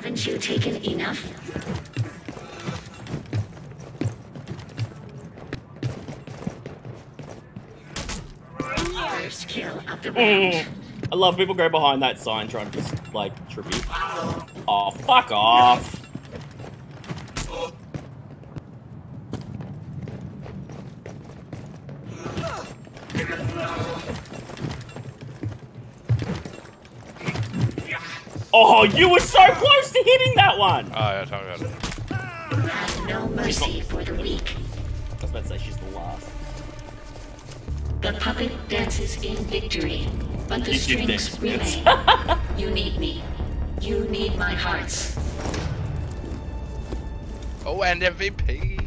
Haven't you taken enough? First kill of the round. Mm. I love people go behind that sign trying to just like you. Oh, fuck off. Oh, you were so close to hitting that one! Oh, yeah, tell me about it. No mercy for the weak. I was about to say she's the last. The puppet dances in victory, but the You strings remain. you need me. You need my hearts. Oh, and MVP.